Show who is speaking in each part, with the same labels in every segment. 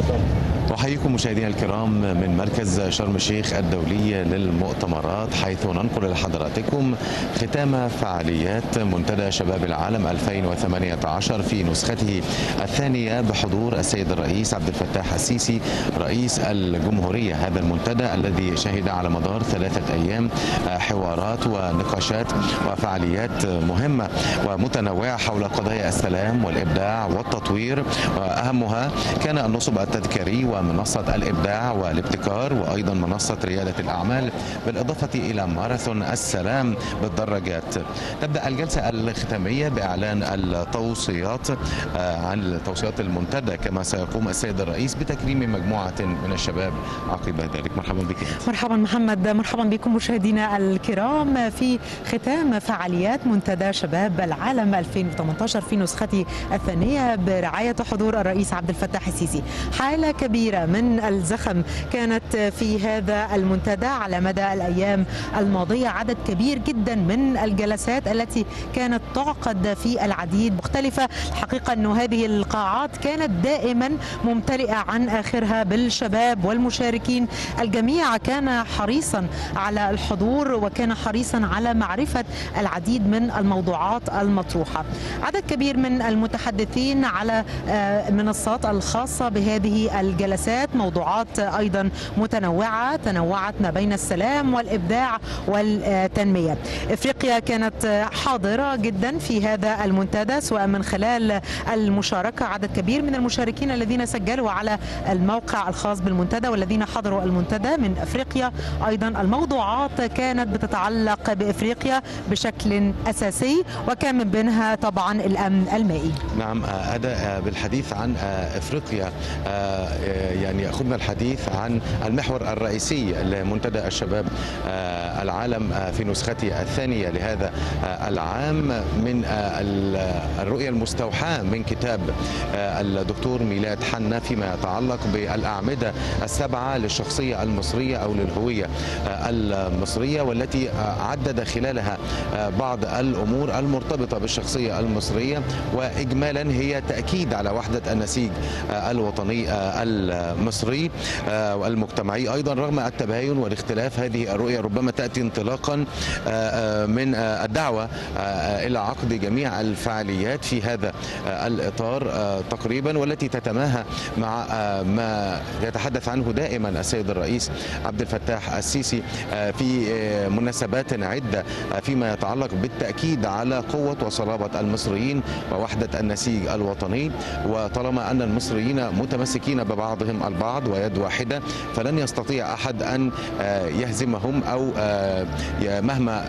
Speaker 1: capital. أحييكم مشاهدينا الكرام من مركز شرم الشيخ الدولي للمؤتمرات حيث ننقل لحضراتكم ختام فعاليات منتدى شباب العالم 2018 في نسخته الثانية بحضور السيد الرئيس عبد الفتاح السيسي رئيس الجمهورية. هذا المنتدى الذي شهد على مدار ثلاثة أيام حوارات ونقاشات وفعاليات مهمة ومتنوعة حول قضايا السلام والإبداع والتطوير وأهمها كان النصب التذكاري ومنصة الإبداع والابتكار وأيضا منصة ريادة الأعمال بالإضافة إلى ماراثون السلام بالدراجات تبدأ الجلسة الختامية بإعلان التوصيات عن توصيات المنتدى كما سيقوم السيد الرئيس بتكريم مجموعة من الشباب عقب ذلك. مرحبا بك.
Speaker 2: مرحبا محمد مرحبا بكم مشاهدينا الكرام في ختام فعاليات منتدى شباب العالم 2018 في نسخته الثانية برعاية حضور الرئيس عبد الفتاح السيسي. حالة كبيرة من الزخم كانت في هذا المنتدى على مدى الأيام الماضية. عدد كبير جدا من الجلسات التي كانت تعقد في العديد. مختلفة الحقيقة أن هذه القاعات كانت دائما ممتلئة عن آخرها بالشباب والمشاركين. الجميع كان حريصا على الحضور وكان حريصا على معرفة العديد من الموضوعات المطروحة. عدد كبير من المتحدثين على منصات الخاصة بهذه الجلسات. موضوعات أيضا متنوعة تنوعت ما بين السلام والإبداع والتنمية. إفريقيا كانت حاضرة جدا في هذا المنتدى سواء من خلال المشاركة عدد كبير من المشاركين الذين سجلوا على الموقع الخاص بالمنتدى والذين حضروا المنتدى من أفريقيا. أيضا الموضوعات كانت بتتعلق بإفريقيا بشكل أساسي وكان من بينها طبعا الأمن المائي.
Speaker 1: نعم أدى بالحديث عن أفريقيا. يعني أخذنا الحديث عن المحور الرئيسي لمنتدى الشباب العالم في نسخته الثانية لهذا العام من الرؤية المستوحاة من كتاب الدكتور ميلاد حنا فيما يتعلق بالأعمدة السبعة للشخصية المصرية أو للهوية المصرية والتي عدد خلالها بعض الأمور المرتبطة بالشخصية المصرية وإجمالا هي تأكيد على وحدة النسيج الوطني المصري والمجتمعي أيضا رغم التباين والاختلاف هذه الرؤية ربما تأتي انطلاقا من الدعوة إلى عقد جميع الفعاليات في هذا الإطار تقريبا والتي تتماهى مع ما يتحدث عنه دائما السيد الرئيس عبد الفتاح السيسي في مناسبات عدة فيما يتعلق بالتأكيد على قوة وصلابة المصريين ووحدة النسيج الوطني. وطالما أن المصريين متمسكين ببعضهم البعض ويد واحدة فلن يستطيع أحد أن يهزمهم أو مهما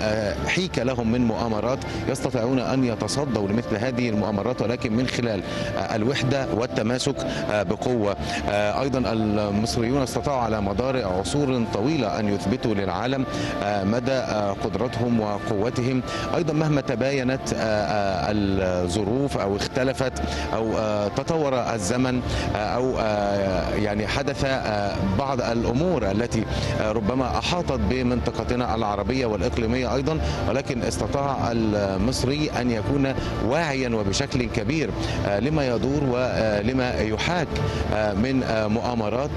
Speaker 1: حيك لهم من مؤامرات يستطيعون أن يتصدوا لمثل هذه المؤامرات ولكن من خلال الوحدة والتماسك بقوة. أيضا المصريون استطاعوا على مدار عصور طويلة أن يثبتوا للعالم مدى قدرتهم وقوتهم. أيضا مهما تباينت الظروف أو اختلفت أو تطور الزمن أو يعني حدث بعض الأمور التي ربما أحاطت بمنطقتنا العربية والإقليمية أيضا ولكن استطاع المصري أن يكون واعيا وبشكل كبير لما يدور ولما يحاك من مؤامرات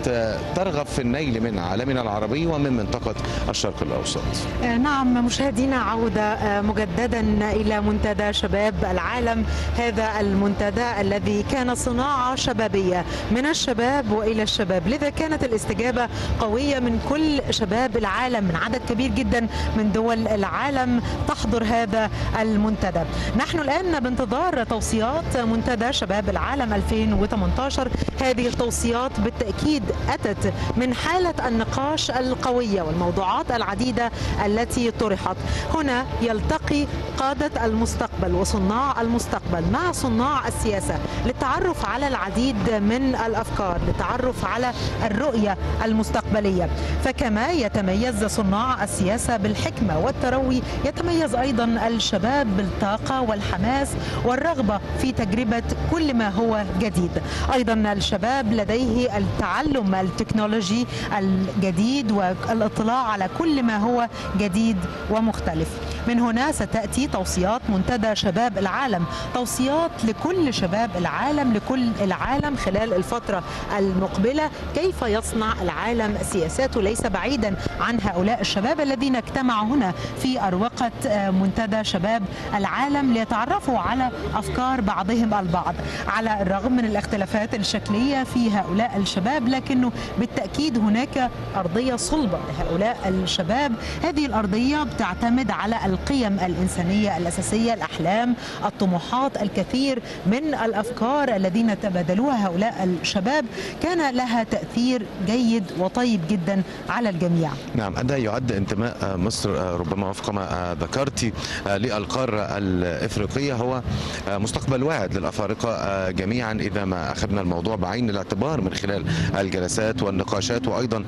Speaker 1: ترغب في النيل من عالمنا العربي ومن منطقة الشرق الأوسط.
Speaker 2: نعم مشاهدينا عودة مجددا إلى منتدى شباب العالم هذا المنتدى الذي كان صناعة شبابية. من الشباب وإلى الشباب. لذا كانت الاستجابة قوية من كل شباب العالم من عدد كبير جدا من دول العالم تحضر هذا المنتدى نحن الآن بانتظار توصيات منتدى شباب العالم 2018 هذه التوصيات بالتأكيد أتت من حالة النقاش القوية والموضوعات العديدة التي طرحت. هنا يلتقي قادة المستقبل وصناع المستقبل مع صناع السياسة للتعرف على العديد من الأفكار للتعرف على الرؤية المستقبلية. فكما يتميز صناع السياسة بالحكمة والتروي يتميز أيضا الشباب بالطاقة والحماس والرغبة في تجربة كل ما هو جديد. أيضا الشباب لديه التعلم التكنولوجي الجديد والإطلاع على كل ما هو جديد ومختلف. من هنا ستأتي توصيات منتدى شباب العالم توصيات لكل شباب العالم لكل العالم خلال الفترة المقبلة. كيف يصنع العالم سياساته؟ ليس بعيدا عن هؤلاء الشباب الذين اجتمعوا هنا في أروقة منتدى شباب العالم ليتعرفوا على أفكار بعضهم البعض. على الرغم من الاختلافات الشكلية في هؤلاء الشباب لكنه بالتأكيد هناك أرضية صلبة لهؤلاء الشباب. هذه الأرضية بتعتمد على القيم الإنسانية الأساسية الأحلام الطموحات الكثير من الأفكار الذين تبادلوها هؤلاء الشباب. كان لها تأثير جيد وطيب جدا على الجميع.
Speaker 1: نعم هذا يعد انتماء مصر ربما وفق ما ذكرت للقارة الإفريقية هو مستقبل واعد للأفارقة جميعا إذا ما أخذنا الموضوع بعين الاعتبار من خلال الجلسات والنقاشات وأيضا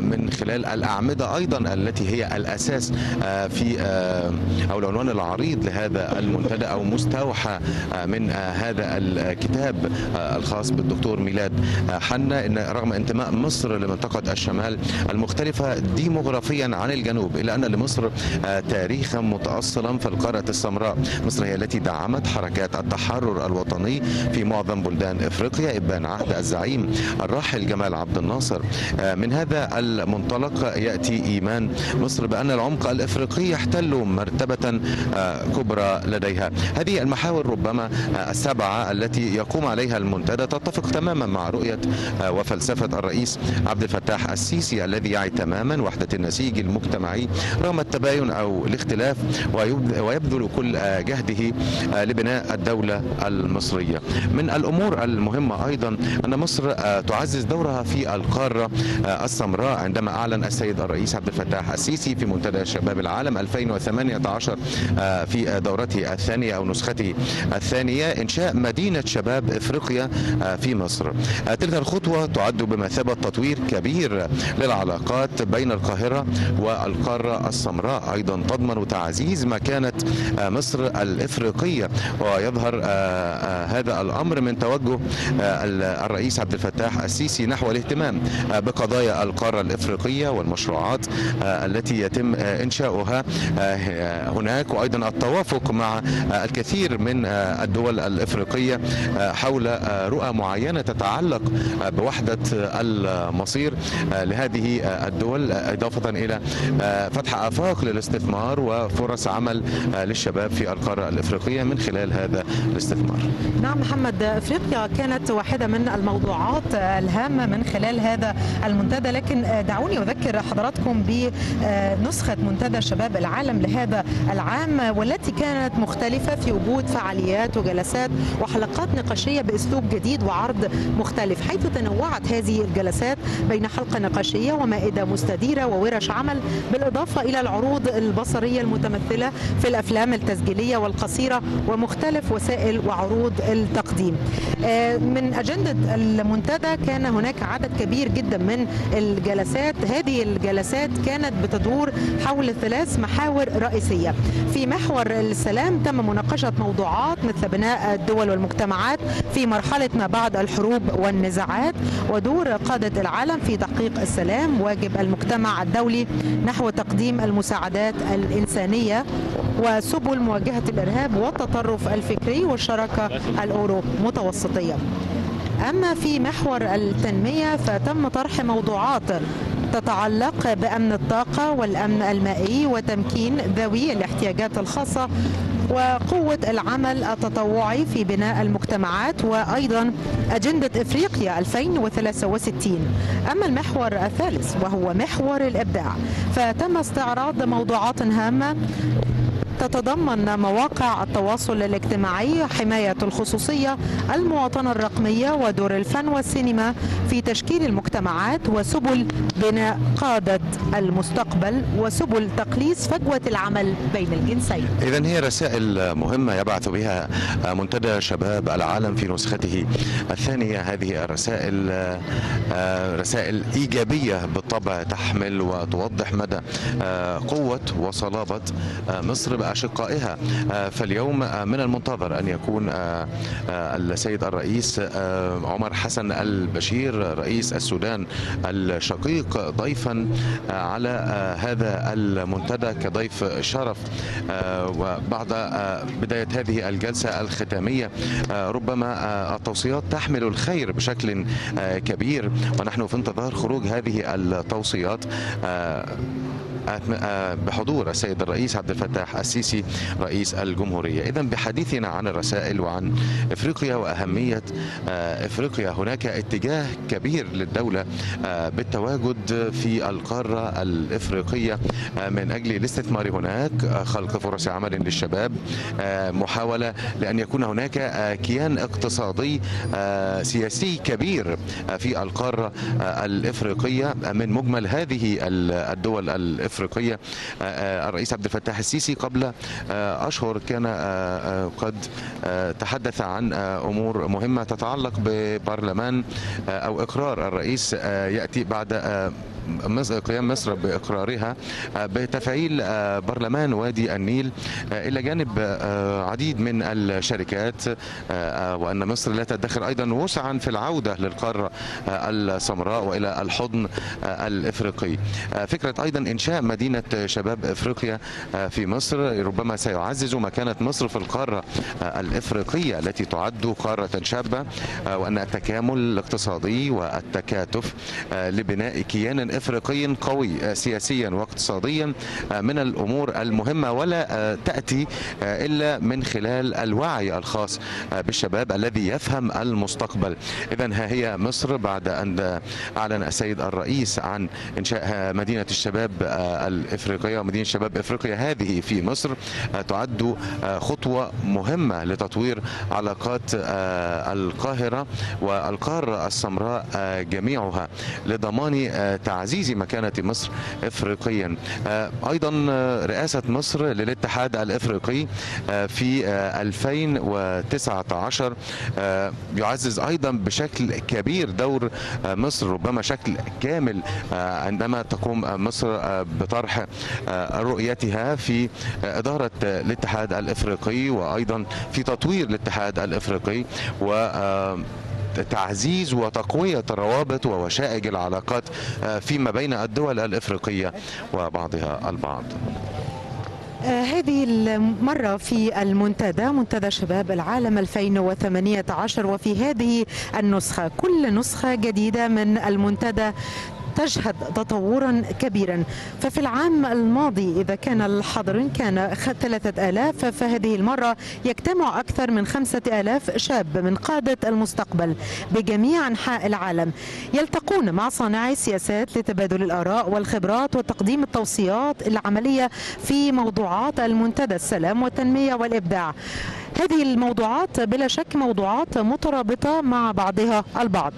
Speaker 1: من خلال الأعمدة أيضا التي هي الأساس في أو العنوان العريض لهذا المنتدى أو مستوحى من هذا الكتاب الخاص بالدكتور ميلاد حنا إن رغم انتماء مصر لمنطقة الشمال المختلفة ديموغرافيا عن الجنوب إلا أن لمصر تاريخا متأصلا في القارة السمراء مصر هي التي دعمت حركات التحرر الوطني في معظم بلدان إفريقيا إبان عهد الزعيم الراحل جمال عبد الناصر. من هذا المنطلق يأتي إيمان مصر بأن العمق الإفريقي يحتل مرتبة كبرى لديها. هذه المحاور ربما السبعة التي يقوم عليها المنتدى تتفق تماما مع رؤية وفلسفة الرئيس عبد الفتاح السيسي الذي يعي تماما وحدة النسيج المجتمعي رغم التباين أو الاختلاف ويبذل كل جهده لبناء الدولة المصرية. من الأمور المهمة أيضا أن مصر تعزز دورها في القارة السمراء عندما أعلن السيد الرئيس عبد الفتاح السيسي في منتدى شباب العالم 2018 في دورته الثانية أو نسخته الثانية إنشاء مدينة شباب إفريقيا في مصر. تلك الخطوة تعد بمثابة تطوير كبير للعلاقات بين القاهرة والقارة السمراء. أيضا تضمن تعزيز مكانة مصر الإفريقية ويظهر هذا الأمر من توجه الرئيس عبد الفتاح السيسي نحو الاهتمام بقضايا القارة الإفريقية والمشروعات التي يتم إنشاؤها هناك وأيضا التوافق مع الكثير من الدول الإفريقية حول رؤى معينة تتعلق بوحدة المصير لهذه الدول إضافة إلى فتح آفاق للاستثمار وفرص عمل للشباب في القارة الإفريقية من خلال هذا الاستثمار.
Speaker 2: نعم محمد إفريقيا كانت واحدة من الموضوعات الهامة من خلال هذا المنتدى لكن دعوني أذكر حضراتكم بنسخة منتدى شباب العالم لهذا العام والتي كانت مختلفة في وجود فعاليات وجلسات وحلقات نقاشية بأسلوب جديد وعرض مختلف حيث تنوعت هذه الجلسات بين حلقة نقاشية ومائدة مستديرة وورش عمل بالإضافة إلى العروض البصرية المتمثلة في الأفلام التسجيلية والقصيرة ومختلف وسائل وعروض التقديم. من أجندة المنتدى كان هناك عدد كبير جدا من الجلسات. هذه الجلسات كانت بتدور حول ثلاث محاور رئيسية. في محور السلام تم مناقشة موضوعات مثل بناء الدول والمجتمعات في مرحلة ما بعد الحروب والنزاعات ودور قادة العالم في تحقيق السلام واجب المجتمع الدولي نحو تقديم المساعدات الإنسانية وسبل مواجهة الإرهاب والتطرف الفكري والشراكة الأورو متوسطية. أما في محور التنمية فتم طرح موضوعات تتعلق بأمن الطاقة والأمن المائي وتمكين ذوي الاحتياجات الخاصة وقوة العمل التطوعي في بناء المجتمعات وأيضا أجندة إفريقيا 2063 أما المحور الثالث وهو محور الإبداع فتم استعراض موضوعات هامة تتضمن مواقع التواصل الاجتماعي حماية الخصوصية المواطنة الرقمية ودور الفن والسينما في تشكيل المجتمعات وسبل بناء قادة المستقبل وسبل تقليص فجوة العمل بين الجنسين
Speaker 1: إذا هي رسائل مهمة يبعث بها منتدى شباب العالم في نسخته الثانية. هذه الرسائل رسائل إيجابية بالطبع تحمل وتوضح مدى قوة وصلابة مصر أشقائها. فاليوم من المنتظر أن يكون السيد الرئيس عمر حسن البشير رئيس السودان الشقيق ضيفا على هذا المنتدى كضيف شرف. وبعد بداية هذه الجلسة الختامية ربما التوصيات تحمل الخير بشكل كبير. ونحن في انتظار خروج هذه التوصيات. بحضور السيد الرئيس عبد الفتاح السيسي رئيس الجمهورية. إذا بحديثنا عن الرسائل وعن إفريقيا وأهمية إفريقيا. هناك اتجاه كبير للدولة بالتواجد في القارة الإفريقية. من أجل الاستثمار هناك خلق فرص عمل للشباب محاولة لأن يكون هناك كيان اقتصادي سياسي كبير في القارة الإفريقية. من مجمل هذه الدول الإفريقية الافريقيه الرئيس عبد الفتاح السيسي قبل أشهر كان قد تحدث عن أمور مهمة تتعلق ببرلمان أو إقرار الرئيس يأتي بعد قيام مصر بإقرارها بتفعيل برلمان وادي النيل إلى جانب عديد من الشركات وأن مصر لا تدخر أيضا وسعا في العودة للقاره السمراء وإلى الحضن الإفريقي. فكرة أيضا إنشاء مدينة شباب إفريقيا في مصر ربما سيعزز مكانة مصر في القارة الإفريقية التي تعد قارة شابة وأن التكامل الاقتصادي والتكاتف لبناء كيان افريقي قوي سياسيا واقتصاديا من الأمور المهمة ولا تأتي إلا من خلال الوعي الخاص بالشباب الذي يفهم المستقبل. اذا ها هي مصر بعد أن أعلن السيد الرئيس عن إنشاء مدينة الشباب الإفريقية. ومدينة شباب إفريقيا هذه في مصر تعد خطوة مهمة لتطوير علاقات القاهرة والقارة السمراء جميعها. لضمان تعزيز مكانة مصر افريقيا. أيضا رئاسة مصر للاتحاد الإفريقي في 2019 يعزز أيضا بشكل كبير دور مصر ربما شكل كامل عندما تقوم مصر بطرح رؤيتها في إدارة الاتحاد الإفريقي وأيضا في تطوير الاتحاد الإفريقي و تعزيز وتقوية الروابط ووشائج العلاقات فيما بين الدول الإفريقية وبعضها البعض.
Speaker 2: هذه المرة في المنتدى منتدى شباب العالم 2018 وفي هذه النسخة كل نسخة جديدة من المنتدى تشهد تطورا كبيرا. ففي العام الماضي إذا كان الحاضرين كان ثلاثة آلاف فهذه المرة يجتمع أكثر من خمسة آلاف شاب من قادة المستقبل بجميع أنحاء العالم يلتقون مع صانعي السياسات لتبادل الآراء والخبرات وتقديم التوصيات العملية في موضوعات المنتدى السلام والتنمية والإبداع. هذه الموضوعات بلا شك موضوعات مترابطة مع بعضها البعض.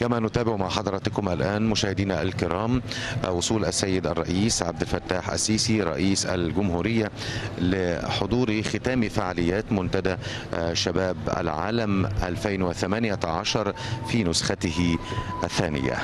Speaker 1: كما نتابع مع حضراتكم الآن مشاهدينا الكرام وصول السيد الرئيس عبد الفتاح السيسي رئيس الجمهورية لحضور ختام فعاليات منتدى شباب العالم 2018 في نسخته الثانية.